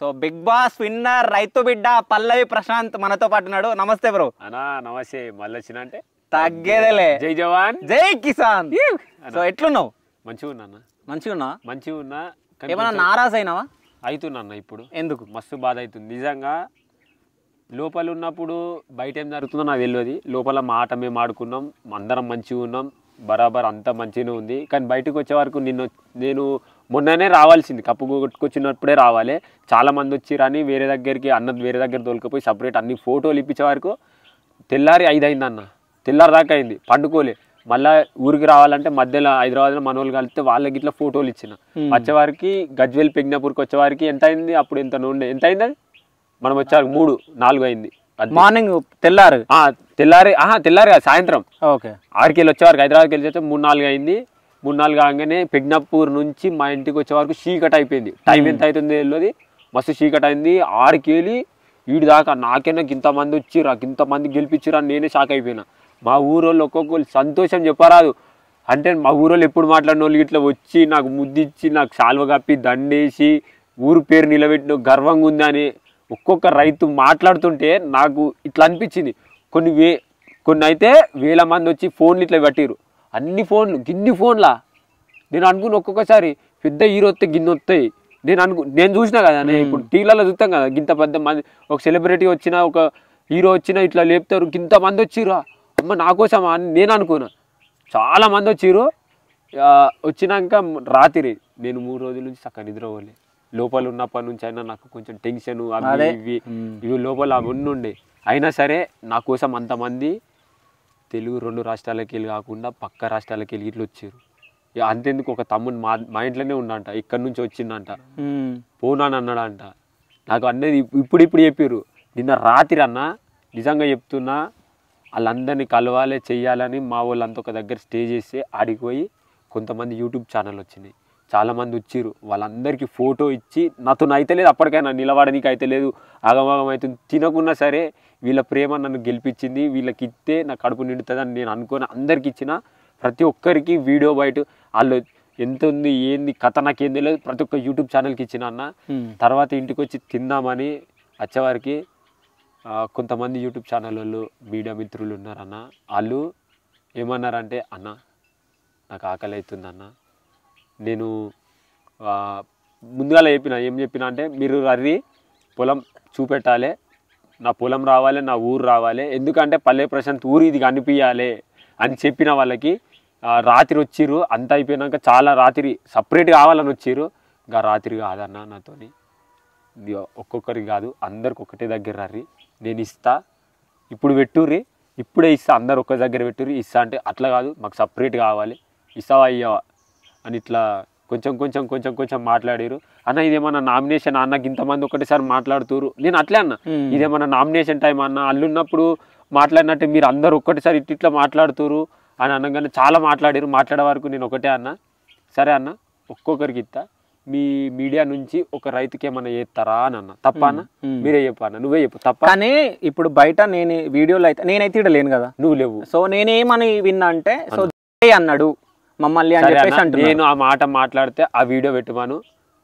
So big boss winner రైతు బిడ్డ పల్లవి ప్రశాంత్ మనతో పాటు ఉన్నాడు. నమస్తే బ్రో. అన్నా నమస్తే. మళ్ళీ వచ్చిన అంటే? తగ్గేదేలే. జై జవాన్. జై కిసాన్. సో ఎట్లున్నావు? మంచిగా ఉన్నా అన్న. మంచిగా ఉన్నా మంచిగా ఉన్నా. కానీ ఏమన్నా కొంచెం నారాజ్ అయినావా? అవుతున్నా ఇప్పుడు. ఎందుకు? మస్తు బాధ అవుతుంది. నిజంగా లోపల ఉన్నప్పుడు బయట ఏం జరుగుతుందో నాకు తెలియదు. లోపల మాట మేము ఆడుకున్నాం. అందరం మంచిగా ఉన్నాం. బరాబర్ అంతా మంచిగానే ఉంది. కానీ బయటకు వచ్చే వరకు నిన్ను నేను మొన్ననే రావాల్సింది. కప్పు కొట్టుకొచ్చినప్పుడే రావాలి. చాలా మంది వచ్చిరని వేరే దగ్గరికి అన్నది వేరే దగ్గర తోలుకపోయి సపరేట్ అన్ని ఫోటోలు ఇప్పించే వరకు తెల్లారి ఐదు అయింది అన్న తెల్లారి దాకా అయింది. పండుకోలే. మళ్ళా ఊరికి రావాలంటే మధ్యలో హైదరాబాద్లో మనోళ్ళు కలిస్తే వాళ్ళకి ఇట్లా ఫోటోలు ఇచ్చిన. వచ్చేవారికి గజ్వేల్ పెగ్నాపూర్కి వచ్చేవారికి ఎంత అయింది? అప్పుడు ఎంత ఉండే ఎంత అయింది అది? మనం వచ్చారు మూడు నాలుగు అయింది. మార్నింగ్ తెల్లారు? ఆ, తెల్లారి ఆహా తెల్లారి కాదు, సాయంత్రం. ఓకే. ఆరుకి వెళ్ళి వచ్చేవారికి హైదరాబాద్కి వెళ్ళి వచ్చే మూడు నాలుగు అయింది. మూడు నాలుగు కాగానే పెగ్నాపూర్ నుంచి మా ఇంటికి వచ్చే వరకు చీకట్ అయిపోయింది. టైం ఎంత అవుతుంది తెలియదు మస్తు చీకట్ అయింది. ఆరుకి వెళ్ళి వీడి దాకా నాకైనా ఇంతమంది వచ్చిరా ఇంతమంది గెలిపించిరా అని నేనే షాక్ అయిపోయినా. మా ఊరోళ్ళు ఒక్కొక్కరు సంతోషం చెప్పరాదు. అంటే మా ఊరోళ్ళు ఎప్పుడు మాట్లాడిన వాళ్ళు ఇట్లా వచ్చి నాకు ముద్దిచ్చి నాకు శాల్వ కప్పి దండేసి ఊరు పేరు నిలబెట్టిన గర్వంగా ఉందని ఒక్కొక్క రైతు మాట్లాడుతుంటే నాకు ఇట్లా అనిపించింది. కొన్ని వే కొన్ని అయితే వేల మంది వచ్చి ఫోన్లు ఇట్లా పట్టిరు అన్ని ఫోన్లు గిన్ని ఫోన్లా. నేను అనుకున్న ఒక్కొక్కసారి పెద్ద హీరో వస్తే గిన్నె వస్తాయి. నేను అనుకు నేను చూసినా కదా నేను ఇప్పుడు టీవీలలో చూస్తాం కదా గింత పెద్ద మంది ఒక సెలబ్రిటీ వచ్చినా ఒక హీరో వచ్చినా ఇట్లా లేపుతారు గింత మంది వచ్చిర్రు. అమ్మ నా కోసమా అని నేను అనుకున్నా. చాలా మంది వచ్చిర్రు. ఆ, వచ్చినాక రాత్రి నేను మూడు రోజుల నుంచి చక్కగా నిద్రపోలే. లోపల ఉన్నప్పటి నుంచి అయినా నాకు కొంచెం టెన్షన్. ఇవి. ఇవి లోపల అవన్నీ ఉండే. అయినా సరే నా కోసం అంతమంది తెలుగు రెండు రాష్ట్రాలకి వెళ్ళి కాకుండా పక్క రాష్ట్రాలకి వెళ్ళి ఇట్లా వచ్చారు. అంతెందుకు ఒక తమ్ముడు మా మా ఇంట్లోనే ఉండంట ఇక్కడ నుంచి వచ్చిందంట. పోనాని అన్నాడంట. నాకు అనేది ఇప్పుడు ఇప్పుడు చెప్పారు నిన్న రాత్రి అన్న నిజంగా చెప్తున్నా వాళ్ళందరినీ కలవాలి చెయ్యాలని మా వాళ్ళంతా ఒక దగ్గర స్టే చేసి ఆడికి పోయి కొంతమంది యూట్యూబ్ ఛానల్ వచ్చినాయి. చాలామంది వచ్చిర్రు. వాళ్ళందరికీ ఫోటో ఇచ్చి నాతో అయితే లేదు అప్పటికైనా నిలబడనీకి అయితే లేదు ఆగమాగం అవుతుంది. తినకున్నా సరే వీళ్ళ ప్రేమ నన్ను గెలిపించింది. వీళ్ళకి ఇస్తే నా కడుపు నిండుతుందని నేను అనుకొని అందరికి ఇచ్చిన ప్రతి ఒక్కరికి వీడియో బయట వాళ్ళు ఎంత ఉంది ఏంది కథ నాకేం తెలియదు ప్రతి ఒక్క యూట్యూబ్ ఛానల్కి ఇచ్చిన అన్న. తర్వాత ఇంటికి వచ్చి తిందామని వచ్చేవారికి కొంతమంది యూట్యూబ్ ఛానల్ వాళ్ళు మీడియా మిత్రులు ఉన్నారన్న. వాళ్ళు ఏమన్నారంటే అన్న నాకు ఆకలి అవుతుంది అన్న నేను ముందుగా చెప్పిన ఏం చెప్పిన అంటే మీరు రర్రి పొలం చూపెట్టాలి నా పొలం రావాలి నా ఊరు రావాలి ఎందుకంటే పల్లె ప్రశాంత్ ఊరు ఇది కనిపించాలి అని చెప్పిన వాళ్ళకి రాత్రి వచ్చిర్రు అంత అయిపోయినాక చాలా రాత్రి సపరేట్ కావాలని వచ్చిర్రు. ఇంకా రాత్రి కాదన్న నాతోని. ఒక్కొక్కరికి కాదు అందరికి ఒకటే దగ్గర రర్రి. నేను ఇస్తా ఇప్పుడు పెట్టుర్రి ఇప్పుడే ఇస్తా అందరు ఒక్క దగ్గర పెట్టుర్రి ఇస్తా అంటే అట్లా కాదు మాకు సపరేట్ కావాలి. ఇస్తావా అయ్యావా అని ఇట్లా కొంచెం కొంచెం కొంచెం కొంచెం మాట్లాడారు. అన్న ఇదేమన్నా నామినేషన్ అన్నకి ఇంతమంది ఒకటేసారి మాట్లాడుతురు నేను అట్లే అన్న. ఇదేమన్నా నామినేషన్ టైం అన్న? అల్లున్నప్పుడు మాట్లాడినట్టే మీరు అందరు ఒక్కటేసారి ఇట్ ఇట్లా మాట్లాడుతురు అని అనగానే చాలా మాట్లాడారు. మాట్లాడే వరకు నేను ఒకటే అన్న. సరే అన్న ఒక్కొక్కరికి ఇస్తా మీ మీడియా నుంచి ఒక రైతుకి ఏమన్నా చేస్తారా? అని అన్న. తప్ప అన్న. మీరే చెప్పు అన్న. నువ్వే చెప్పు. తప్ప? కానీ ఇప్పుడు బయట నేను వీడియోలో అయితే నేనైతే ఇక్కడ లేను కదా? నువ్వు లేవు. సో నేనేమని విన్నా అంటే సో అన్నాడు. మమ్మల్ని అని చెప్పేసి అంటున్నాను నేను ఆ మాట మాట్లాడితే ఆ వీడియో పెట్టుమాను.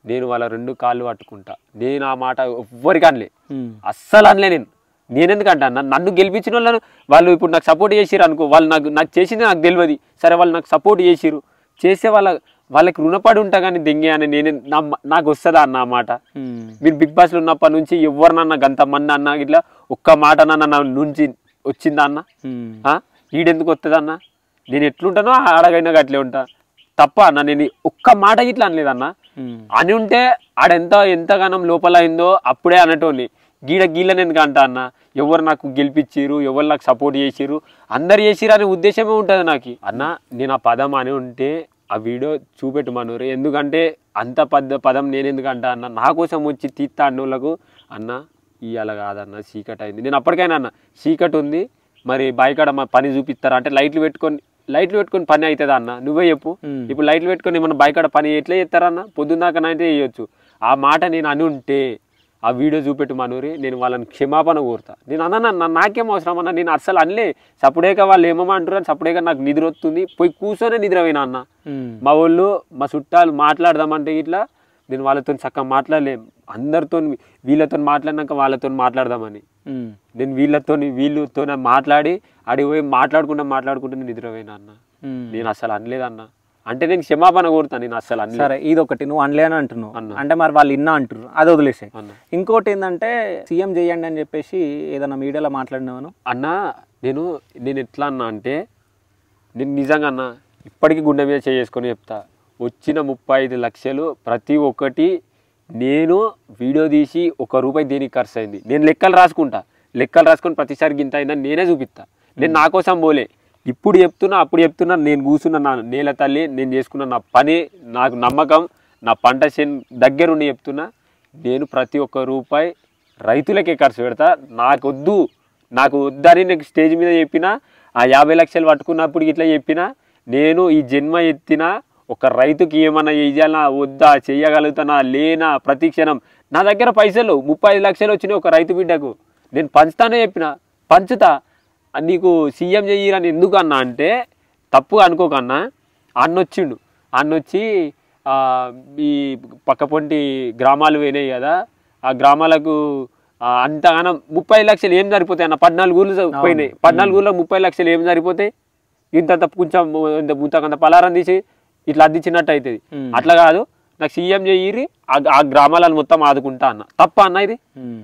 నేను వాళ్ళ రెండు కాళ్ళు పట్టుకుంటా. నేను ఆ మాట ఎవ్వరికి అనలే. అస్సలు అనలే నేను. నేనెందుకంటే అన్న నన్ను గెలిపించిన వాళ్ళను వాళ్ళు ఇప్పుడు నాకు సపోర్ట్ చేసిరు అనుకో వాళ్ళు నాకు నాకు చేసింది నాకు తెలియదు. సరే వాళ్ళు నాకు సపోర్ట్ చేసిరు చేసే వాళ్ళ వాళ్ళకి రుణపడి ఉంటా కానీ దెంగే అని నేను నాకు వస్తుందా అన్న మాట. మీరు బిగ్ బాస్లో ఉన్నప్పటి నుంచి ఎవరినన్నా గంత మంది అన్న ఇట్లా ఒక్క మాట అన్న నుంచి వచ్చిందా అన్న? ఈడెందుకు వస్తుంది అన్న నేను ఎట్లుంటానో ఆడగైనా అట్లే ఉంటా. తప్ప అన్న నేను ఒక్క మాట ఇట్లా అనలేదన్న. అని ఉంటే ఆడెంత ఎంతగానం లోపల అయిందో అప్పుడే అనటోని గీడ గీళ్ళని ఎందుకు అంట అన్న? ఎవరు నాకు గెలిపించారు ఎవరు నాకు సపోర్ట్ చేసిరు అందరు చేసిరు అనే ఉద్దేశమే ఉంటుంది నాకు. అన్న నేను ఆ పదం అని ఉంటే ఆ వీడియో చూపెట్టు మనూరు. ఎందుకంటే అంత పెద్ద పదం నేను ఎందుకు అంటా అన్న? నా కోసం వచ్చి తీత్తా అన్నోళ్ళకు అన్న ఇవాళ కాదన్న చీకటి అయింది నేను అప్పటికైనా అన్న చీకటి ఉంది మరి బయకాడ మా పని చూపిస్తారా? అంటే లైట్లు పెట్టుకొని లైట్లు పెట్టుకొని పని అవుతుందా అన్న? నువ్వే చెప్పు. ఇప్పుడు లైట్లు పెట్టుకొని ఏమన్నా బయకాడ పని ఎట్లా చేస్తారన్న పొద్దున్న దాకానైతే చేయొచ్చు. ఆ మాట నేను అని ఉంటే ఆ వీడియో చూపెట్టు మనూరి నేను వాళ్ళని క్షమాపణ కోరుతా. నేను అన్న నాకేం అవసరం అన్న? నేను అస్సలు అనలే. సప్పుడేక వాళ్ళు ఏమమంటారు సప్పుడేక నాకు నిద్ర వస్తుంది. పోయి కూర్చొనే నిద్రపోయినా అన్న. మా వాళ్ళు మా చుట్టాలు మాట్లాడదామంటే ఇట్లా నేను వాళ్ళతో చక్కగా మాట్లాడలే. అందరితో వీళ్ళతో మాట్లాడినాక వాళ్ళతో మాట్లాడదామని. నేను వీళ్ళతో వీళ్ళతో మాట్లాడి అడిగి పోయి మాట్లాడుకుంటా మాట్లాడుకుంటూ నేను నిద్రపోయినా అన్న. నేను అసలు అనలేదన్న అంటే నేను క్షమాపణ కోరుతాను నేను అసలు అనలేదు. సరే ఇది ఒకటి నువ్వు అనలే అని అంటున్నావు. అన్నా. అంటే మరి వాళ్ళు ఇన్నా అంటారు అది వదిలేసే అన్న. ఇంకోటి ఏంటంటే సీఎం చేయండి అని చెప్పేసి ఏదైనా మీడియాలో మాట్లాడినావను అన్న నేను నేను ఎట్లా అన్నా అంటే నేను నిజంగా అన్న ఇప్పటికీ గుండె మీద చేసుకొని చెప్తా. వచ్చిన ముప్పై ఐదు లక్షలు ప్రతి ఒక్కటి నేను వీడియో తీసి ఒక రూపాయి దేనికి ఖర్చు అయింది? నేను లెక్కలు రాసుకుంటా. లెక్కలు రాసుకొని ప్రతిసారి గింత అయిందని నేనే చూపిస్తా. నేను నా కోసం పోలే. ఇప్పుడు చెప్తున్నా అప్పుడు చెప్తున్నా నేను కూర్చున్న నా నేల తల్లి నేను చేసుకున్న నా పని నాకు నమ్మకం నా పంట చేను దగ్గరుండి చెప్తున్నా నేను ప్రతి ఒక్క రూపాయి రైతులకే ఖర్చు పెడతా. నాకు వద్దు నాకు వద్దని నేను స్టేజ్ మీద చెప్పినా ఆ యాభై లక్షలు పట్టుకున్నప్పుడు ఇట్లా చెప్పినా నేను ఈ జన్మ ఎత్తిన ఒక రైతుకి ఏమన్నా చేయాలా వద్దా చేయగలుగుతానా లేనా ప్రతి క్షణం నా దగ్గర పైసలు ముప్పై ఐదు లక్షలు వచ్చినాయి ఒక రైతు బిడ్డకు. నేను పంచుతానే చెప్పిన. పంచుతా. నీకు సీఎం చెయ్యరని ఎందుకు అన్నా అంటే తప్పు అనుకోకన్నా. అన్నొచ్చిండు. అన్నొచ్చి ఈ పక్కపొంటి గ్రామాలు పోయినాయి కదా. ఆ గ్రామాలకు అంతగానం ముప్పై లక్షలు ఏం సరిపోతాయి అన్న? పద్నాలుగు ఊర్లు పోయినాయి. పద్నాలుగు ఊర్లో ముప్పై లక్షలు ఏం సరిపోతాయి? ఇంత కొంచెం ఇంత ఇంతకంత పలారం తీసి ఇట్లా అద్దించినట్టు అవుతుంది. అట్లా కాదు నాకు సీఎం చెయ్యి ఆ గ్రామాలను మొత్తం ఆదుకుంటా అన్న. తప్ప అన్న ఇది.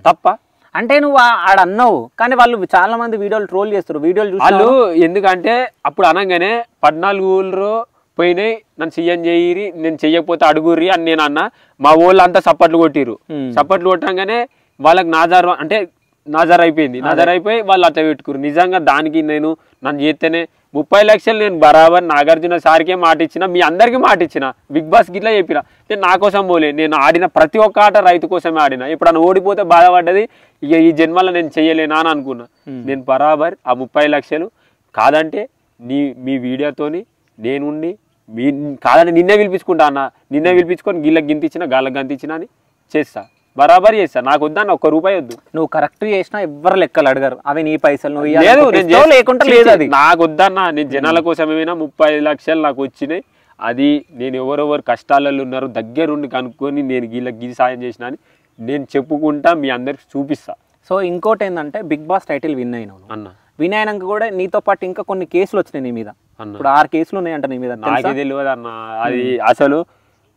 తప్ప? అంటే నువ్వు ఆడ అన్నావు కానీ వాళ్ళు చాలా మంది వీడియోలు ట్రోల్ చేస్తారు వీడియోలు వాళ్ళు ఎందుకంటే అప్పుడు అనగానే పద్నాలుగు ఊళ్ళు పోయినాయి నన్ను సీఎం చేయరి నేను చెయ్యకపోతే అడుగుర్రి అని నేను అన్న. మా ఊళ్ళో అంతా సప్పట్లు కొట్టిర్రు. Hmm. సప్పట్లు కొట్టంగానే వాళ్ళకి నాజారు అంటే నాజార్ అయిపోయింది. నాజార్ అయిపోయి వాళ్ళు అట్లా పెట్టుకురు నిజంగా దానికి నేను నన్ను చేస్తేనే ముప్పై లక్షలు నేను బరాబర్ నాగార్జున సార్కే మాట ఇచ్చిన మీ అందరికీ మాట ఇచ్చిన బిగ్ బాస్ గిట్లా చెప్పిన. నేను నా కోసం పోలే. నేను ఆడిన ప్రతి ఒక్క ఆట రైతు కోసమే ఆడిన. ఇప్పుడు నన్ను ఓడిపోతే బాధపడ్డది ఇక ఈ జన్మలో నేను చెయ్యలేనా అని అనుకున్నా. నేను బరాబర్ ఆ ముప్పై లక్షలు కాదంటే నీ మీ వీడియోతోని నేనుండి మీ కాదని నిన్నే పిలిపించుకుంటా అన్న. నిన్నే పిలిపించుకొని గిళ్ళకి గింతిచ్చిన గాళ్ళకి గంతిచ్చిన అని చేస్తా. బరాబర్ చేస్తా నాకు వద్దన్న ఒక్క రూపాయి వద్దు. నువ్వు కరెక్ట్ చేసినా ఎవ్వరు లెక్కలు అడగరు. అవి నీ పైసలు నువ్వు. లేకుంటే లేదు అది. నాకు వద్దన్న నేను జనాల కోసం ఏమైనా ముప్పై లక్షలు నాకు వచ్చినాయి. అది నేను ఎవరెవరు కష్టాలలో ఉన్నారు దగ్గరుండి కనుక్కొని నేను వీళ్ళకి గీ సాయం చేసిన అని నేను చెప్పుకుంటా మీ అందరికి చూపిస్తా. సో ఇంకోటి ఏంటంటే బిగ్ బాస్ టైటిల్ విన్ అయినావు. అన్న. విన్ అయినాక కూడా నీతో పాటు ఇంకా కొన్ని కేసులు వచ్చినాయి నీ మీద. ఇప్పుడు ఆరు కేసులు ఉన్నాయంట నీ మీద? నాకే తెలియదు అన్న అది అసలు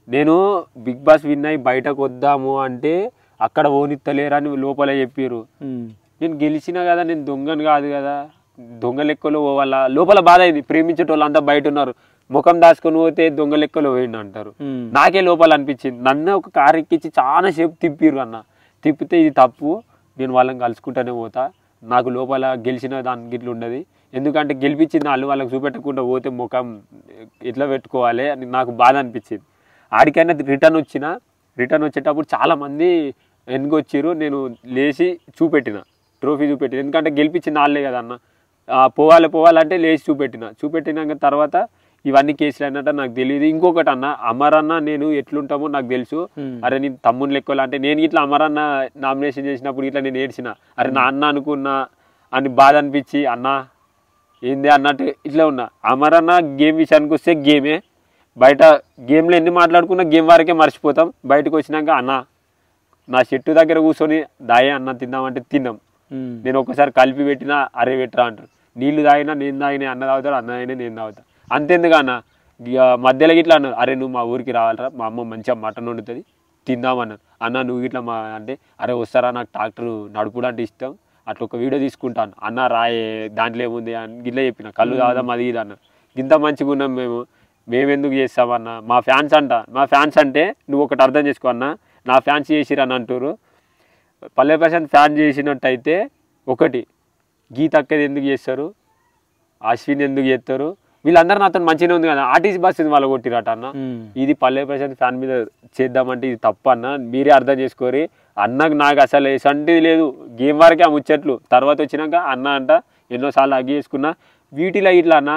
నేను బిగ్ బాస్ విన్ అయ్యి బయటకు వద్దాము అంటే అక్కడ ఓనిత్తలేరని లోపల చెప్పారు. నేను గెలిచినా కదా నేను దొంగను కాదు కదా. దొంగ లెక్కలో పోవాలా? లోపల బాధ అయింది. ప్రేమించేటోళ్ళు అంతా బయట ఉన్నారు. ముఖం దాచుకొని పోతే దొంగ లెక్కలో పోయిండు అంటారు. నాకే లోపల అనిపించింది. నన్ను ఒక కారు ఎక్కించి చాలా సేపు తిప్పిర్రు అన్న. తిప్పితే ఇది తప్పు. నేను వాళ్ళని కలుసుకుంటానే పోతా. నాకు లోపల గెలిచిన దానికి ఇట్లా ఉండదు ఎందుకంటే గెలిపించింది వాళ్ళు వాళ్ళకి చూపెట్టకుండా పోతే ముఖం ఇట్లా పెట్టుకోవాలి అని నాకు బాధ అనిపించింది. ఆడికైనా రిటర్న్ వచ్చిన రిటర్న్ వచ్చేటప్పుడు చాలా మంది వెనుకొచ్చిర్రు నేను లేచి చూపెట్టిన ట్రోఫీ చూపెట్టిన. ఎందుకంటే గెలిపించింది వాళ్ళే కదా అన్న. పోవాలి పోవాలంటే లేచి చూపెట్టిన. చూపెట్టినాక తర్వాత ఇవన్నీ కేసులు అన్నట్టు నాకు తెలియదు ఇంకొకటి అన్న అమర్ అన్న నేను ఎట్లుంటామో నాకు తెలుసు. అరే నేను తమ్ముని లెక్కలు అంటే నేను ఇట్లా అమర్ అన్న నామినేషన్ చేసినప్పుడు ఇట్లా నేను ఏడ్చిన. అరే నా అన్న అనుకున్నా అని బాధ అనిపించి అన్న ఏంది అన్నట్టు ఇట్లా ఉన్నా. అమర్ అన్న గేమ్ విషయానికి వస్తే గేమే. బయట గేమ్లో ఎన్ని మాట్లాడుకున్నా గేమ్ వరకే మర్చిపోతాం. బయటకు వచ్చినాక అన్న నా చెట్టు దగ్గర కూర్చొని దాయే అన్న తిందామంటే తిన్నాం. నేను ఒకసారి కలిపి పెట్టినా అరే పెట్టరా అంటారు. నీళ్ళు తాగినా నేను తాగినా అన్న తాగుతారు అన్న తాగినా నేను తాగుతా అంతెందుకు అన్న? మధ్యలో ఇట్లా అన్నారు. అరే నువ్వు మా ఊరికి రావాలరా మా అమ్మ మంచిగా మటన్ వండుతుంది తిందామన్నారు అన్న నువ్వు ఇట్లా మా అంటే అరే వస్తారా నాకు ట్రాక్టర్ నడుపుడు అంటే ఇష్టం. అట్లా ఒక వీడియో తీసుకుంటాను. అన్న రాయే దాంట్లో ఏముంది అని గిట్లా చెప్పిన. కళ్ళు తాగుదాం అది ఇది అన్న ఇంత మంచిగా ఉన్నాం మేము. మేమెందుకు చేస్తామన్న మా ఫ్యాన్స్ అంట. మా ఫ్యాన్స్ అంటే నువ్వు ఒకటి అర్థం చేసుకో అన్న. నా ఫ్యాన్స్ చేసిరని అంటారు పల్లె ప్రశాంత్ ఫ్యాన్ చేసినట్టయితే ఒకటి గీత అక్కది ఎందుకు చేస్తారు? అశ్విన్ ఎందుకు చేస్తారు? వీళ్ళందరూ నాతో మంచిగానే ఉంది కదా. ఆర్టీసీ బస్ వాళ్ళు కొట్టిరట అన్న. ఇది పల్లె ప్రశాంత్ ఫ్యాన్ మీద చేద్దామంటే ఇది తప్పు అన్న. మీరే అర్థం చేసుకోరి. అన్నకు నాకు అసలు ఎసంటిది లేదు. గేమ్ వరకే ఆ ముచ్చట్లు. తర్వాత వచ్చినాక అన్న అంట ఎన్నోసార్లు అగ్గి చేసుకున్నా. వీటిలో ఇట్లా అన్న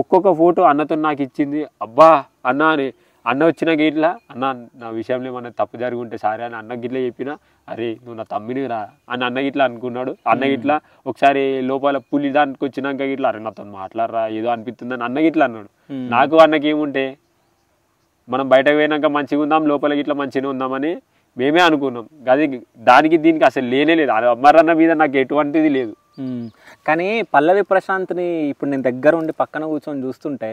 ఒక్కొక్క ఫోటో అన్నతో నాకు ఇచ్చింది. అబ్బా అన్న అని అన్న వచ్చినాక ఇట్లా అన్న నా విషయంలో ఏమన్నా తప్పు జరిగి ఉంటే సరే అని అన్నకి ఇట్లా చెప్పిన అరే నువ్వు నా తమ్మిని రా అని అన్న ఇట్లా అనుకున్నాడు. అన్న ఇట్లా ఒకసారి లోపల పులి దానికి వచ్చినాక ఇట్లా అరే నాతో మాట్లాడరా ఏదో అనిపిస్తుందని అన్న ఇట్లా అన్నాడు. నాకు అన్నకి ఏముంటే మనం బయటకు పోయినాక మంచిగా ఉందాం లోపలికి ఇట్లా మంచిగా ఉందామని మేమే అనుకున్నాం. అది దానికి దీనికి అసలు లేనే లేదు. అది అమరన్న మీద నాకు ఎటువంటిది లేదు. కానీ పల్లవి ప్రశాంత్ని ఇప్పుడు నేను దగ్గర ఉండి పక్కన కూర్చొని చూస్తుంటే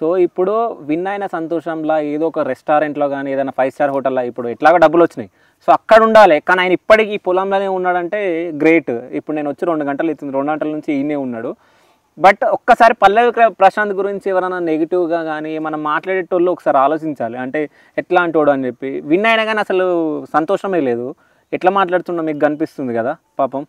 సో ఇప్పుడు విన్ అయిన సంతోషంలో ఏదో ఒక రెస్టారెంట్లో కానీ ఏదైనా ఫైవ్ స్టార్ హోటల్లో ఇప్పుడు ఎట్లాగో డబ్బులు వచ్చినాయి. సో అక్కడ ఉండాలి కానీ ఆయన ఇప్పటికీ ఈ పొలంలోనే ఉన్నాడంటే గ్రేట్. ఇప్పుడు నేను వచ్చి రెండు గంటలు ఇస్తుంది రెండు గంటల నుంచి ఈయనే ఉన్నాడు. బట్ ఒక్కసారి పల్లవి ప్రశాంత్ గురించి ఎవరైనా నెగిటివ్గా కానీ మనం మాట్లాడేటోళ్ళు ఒకసారి ఆలోచించాలి. అంటే ఎట్లా అంటాడు అని చెప్పి. విన్ అయినా కానీ అసలు సంతోషమే లేదు. ఎట్లా మాట్లాడుతున్నా మీకు కనిపిస్తుంది కదా పాపం.